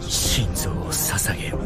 心臓を捧げよう